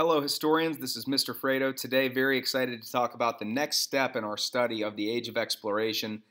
Hello, historians. This is Mr. Freado. Today, very excited to talk about the next step in our study of the Age of Exploration,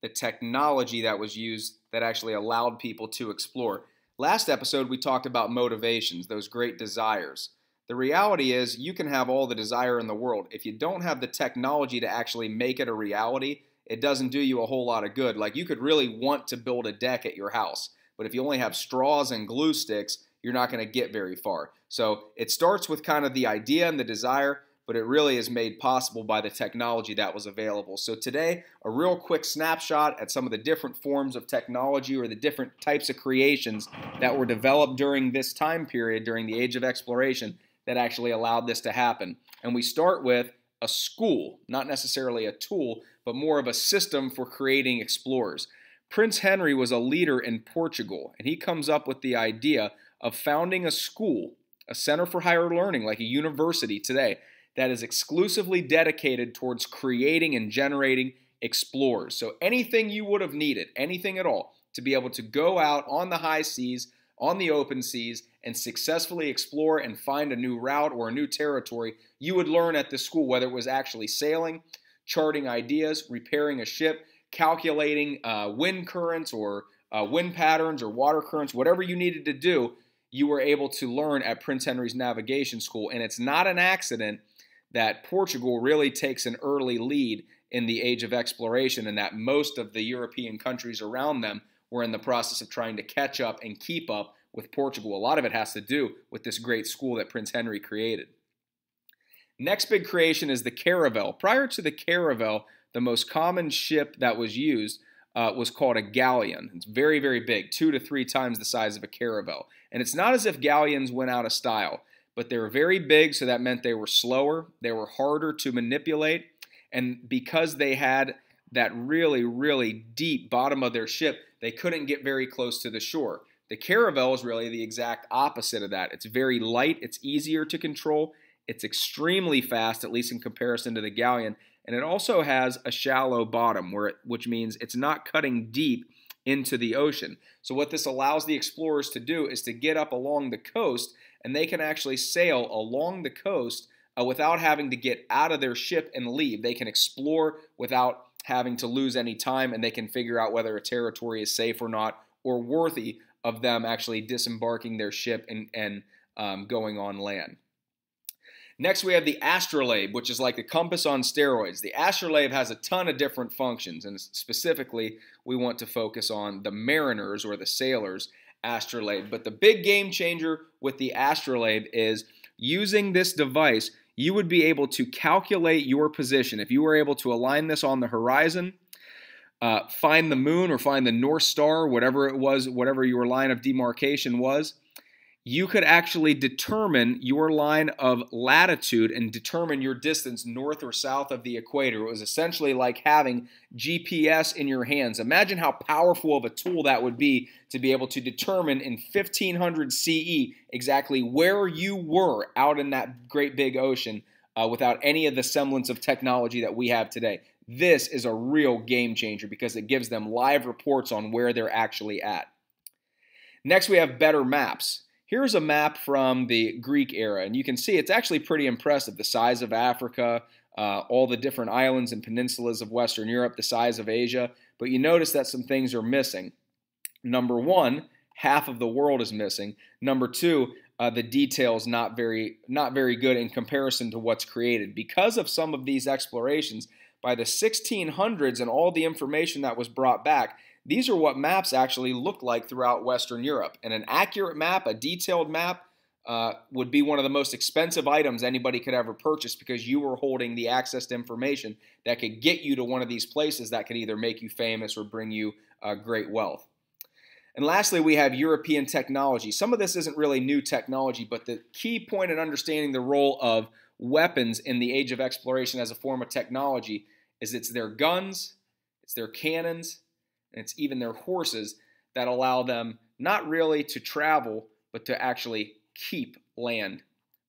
the technology that was used that actually allowed people to explore. Last episode, we talked about motivations, those great desires. The reality is, you can have all the desire in the world. If you don't have the technology to actually make it a reality, it doesn't do you a whole lot of good. Like, you could really want to build a deck at your house, but if you only have straws and glue sticks, you're not going to get very far. So it starts with kind of the idea and the desire, but it really is made possible by the technology that was available. So today, a real quick snapshot at some of the different forms of technology or the different types of creations that were developed during this time period, during the age of exploration, that actually allowed this to happen. And we start with a school, not necessarily a tool, but more of a system for creating explorers. Prince Henry was a leader in Portugal, and he comes up with the idea of founding a school, a center for higher learning, like a university today, that is exclusively dedicated towards creating and generating explorers. So anything you would have needed, anything at all, to be able to go out on the high seas, on the open seas, and successfully explore and find a new route or a new territory, you would learn at the school, whether it was actually sailing, charting ideas, repairing a ship, calculating uh, wind currents or uh, wind patterns or water currents, whatever you needed to do, you were able to learn at Prince Henry's Navigation School. And it's not an accident that Portugal really takes an early lead in the age of exploration and that most of the European countries around them were in the process of trying to catch up and keep up with Portugal. A lot of it has to do with this great school that Prince Henry created. Next big creation is the caravel. Prior to the caravel, the most common ship that was used uh, was called a galleon. It's very, very big, two to three times the size of a caravel. And it's not as if galleons went out of style, but they were very big, so that meant they were slower, they were harder to manipulate, and because they had that really, really deep bottom of their ship, they couldn't get very close to the shore. The caravel is really the exact opposite of that. It's very light, it's easier to control, it's extremely fast, at least in comparison to the galleon, and it also has a shallow bottom, where it, which means it's not cutting deep into the ocean. So what this allows the explorers to do is to get up along the coast, and they can actually sail along the coast uh, without having to get out of their ship and leave. They can explore without having to lose any time, and they can figure out whether a territory is safe or not, or worthy of them actually disembarking their ship and, and um, going on land. Next, we have the astrolabe, which is like the compass on steroids. The astrolabe has a ton of different functions, and specifically, we want to focus on the mariners or the sailors' astrolabe. But the big game changer with the astrolabe is using this device, you would be able to calculate your position. If you were able to align this on the horizon, uh, find the moon or find the North Star, whatever it was, whatever your line of demarcation was, you could actually determine your line of latitude and determine your distance north or south of the equator. It was essentially like having GPS in your hands. Imagine how powerful of a tool that would be to be able to determine in 1500 CE exactly where you were out in that great big ocean uh, without any of the semblance of technology that we have today. This is a real game changer because it gives them live reports on where they're actually at. Next, we have better maps. Here's a map from the Greek era, and you can see it's actually pretty impressive. The size of Africa, uh, all the different islands and peninsulas of Western Europe, the size of Asia, but you notice that some things are missing. Number one, half of the world is missing. Number two, uh, the details not very not very good in comparison to what's created because of some of these explorations. By the 1600s and all the information that was brought back, these are what maps actually look like throughout Western Europe. And an accurate map, a detailed map, uh, would be one of the most expensive items anybody could ever purchase because you were holding the access to information that could get you to one of these places that could either make you famous or bring you uh, great wealth. And lastly, we have European technology. Some of this isn't really new technology, but the key point in understanding the role of weapons in the age of exploration as a form of technology is it's their guns, it's their cannons, and it's even their horses that allow them not really to travel, but to actually keep land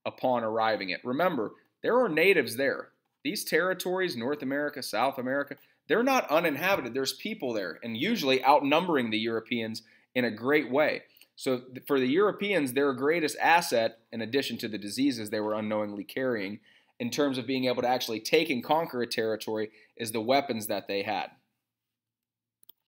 upon arriving it. Remember, there are natives there. These territories, North America, South America, they're not uninhabited. There's people there, and usually outnumbering the Europeans in a great way. So for the Europeans, their greatest asset, in addition to the diseases they were unknowingly carrying, in terms of being able to actually take and conquer a territory, is the weapons that they had.